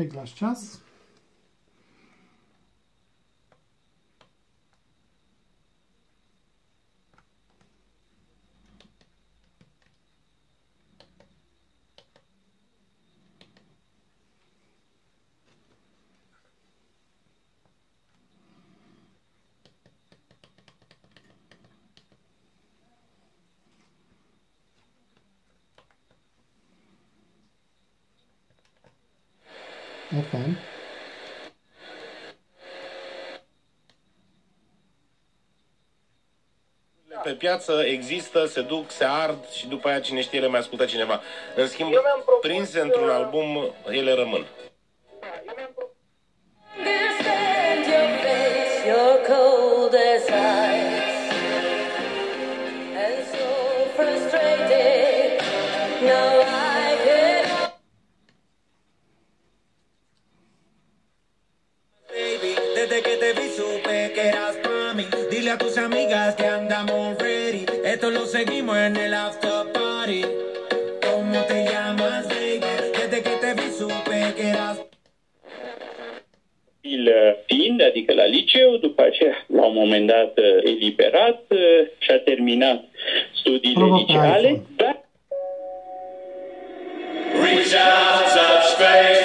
Pyklasz czas. FM. Pe piață există, se duc, se ard și după aia cine știe le mai ascultă cineva. În schimb, Eu mi-am propus prinse să- într-un album, ele rămân. Eu dile a tus amigas que andamos ready. Esto lo seguimos en el after party. ¿Cómo te llamas, baby? Desde que te vi supe că eras... fiind, adică la liceu, după aceea la un moment dat eh, eliberat eh, și a terminat studiile Provoca liceale. Dar... Reach out, touch.